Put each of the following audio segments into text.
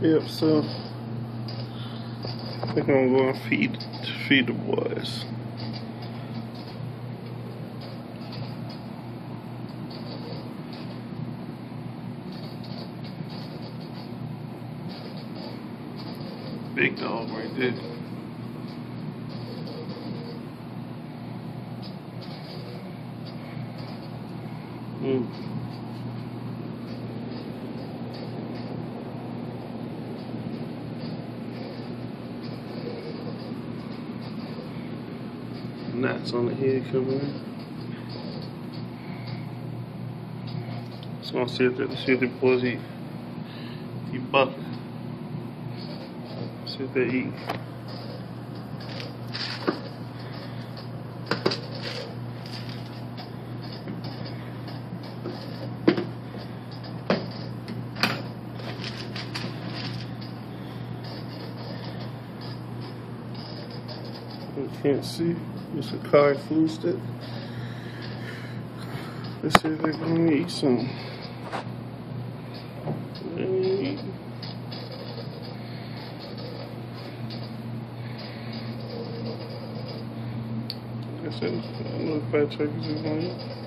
Yep, so I think I'm going to feed feed the boys. Big dog right there. Mm. Gnats on the head coming in. So gonna see if the see if the boys eat eat buck. See if they eat. You can't see. It's a car flu stick. Let's see if they're gonna eat some. Fat turkeys.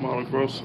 Mato Grosso.